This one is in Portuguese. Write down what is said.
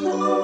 Música